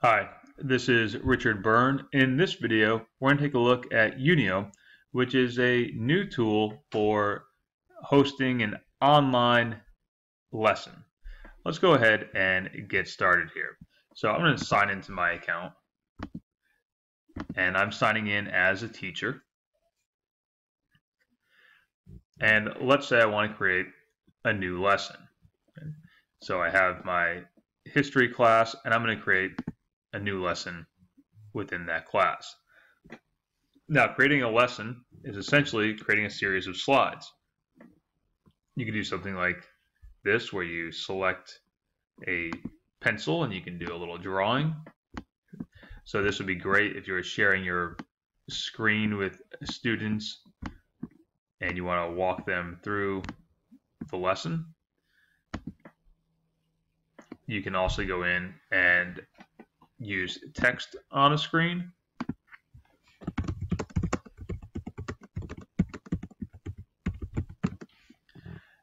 Hi, this is Richard Byrne. In this video, we're going to take a look at Unio, which is a new tool for hosting an online lesson. Let's go ahead and get started here. So I'm going to sign into my account, and I'm signing in as a teacher. And let's say I want to create a new lesson. So I have my history class, and I'm going to create a new lesson within that class. Now, creating a lesson is essentially creating a series of slides. You can do something like this where you select a pencil and you can do a little drawing. So this would be great if you're sharing your screen with students and you want to walk them through the lesson. You can also go in and use text on a screen.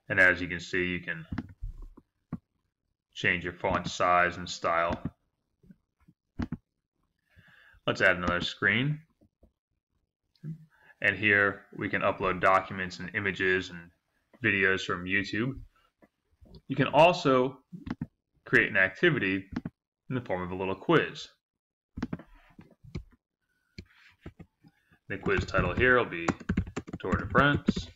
And as you can see, you can change your font size and style. Let's add another screen. And here we can upload documents and images and videos from YouTube. You can also create an activity in the form of a little quiz. The quiz title here will be Tour de France.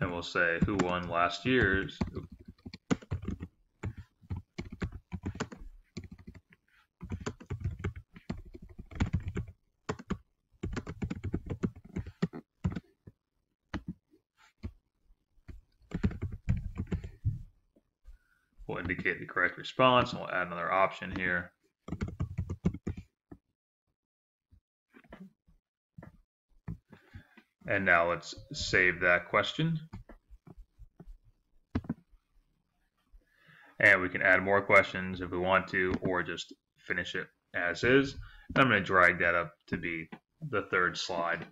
And we'll say who won last year's will indicate the correct response, and we'll add another option here. And now let's save that question. And we can add more questions if we want to, or just finish it as is. And I'm going to drag that up to be the third slide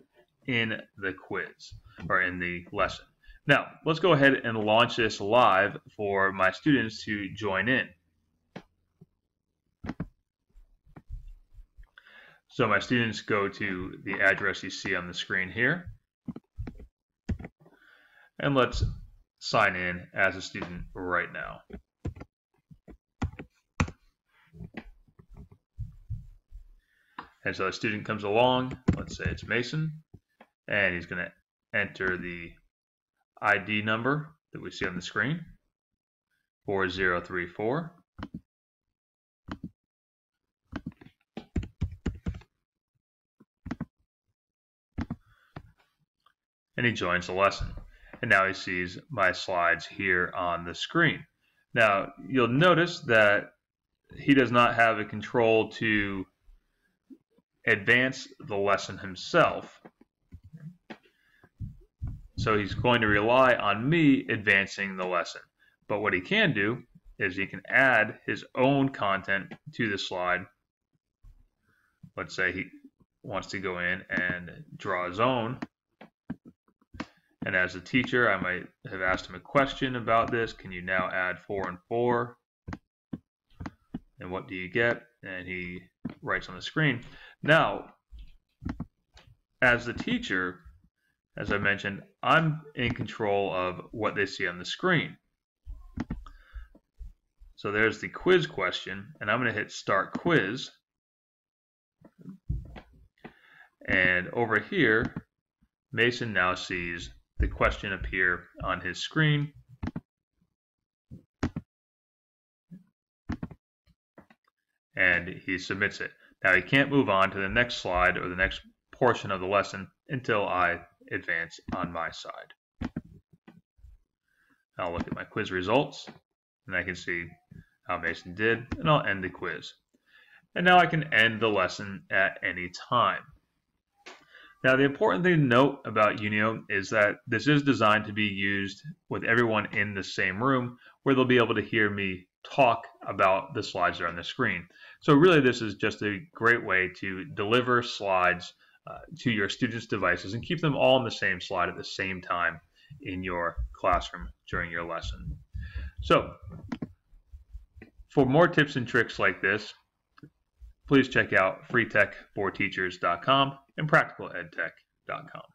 in the quiz, or in the lesson. Now, let's go ahead and launch this live for my students to join in. So my students go to the address you see on the screen here. And let's sign in as a student right now. And so a student comes along, let's say it's Mason, and he's going to enter the ID number that we see on the screen, 4034. And he joins the lesson. And now he sees my slides here on the screen. Now, you'll notice that he does not have a control to advance the lesson himself. So he's going to rely on me advancing the lesson. But what he can do is he can add his own content to the slide. Let's say he wants to go in and draw his own. And as a teacher, I might have asked him a question about this. Can you now add 4 and 4? And what do you get? And he writes on the screen. Now, as the teacher, as I mentioned, I'm in control of what they see on the screen. So there's the quiz question, and I'm going to hit Start Quiz. And over here, Mason now sees the question appear on his screen. And he submits it. Now he can't move on to the next slide or the next portion of the lesson until I advance on my side. I'll look at my quiz results and I can see how Mason did and I'll end the quiz. And now I can end the lesson at any time. Now the important thing to note about Unio is that this is designed to be used with everyone in the same room where they'll be able to hear me talk about the slides that are on the screen. So really this is just a great way to deliver slides uh, to your students' devices and keep them all in the same slide at the same time in your classroom during your lesson. So, for more tips and tricks like this, please check out freetech4teachers.com and practicaledtech.com.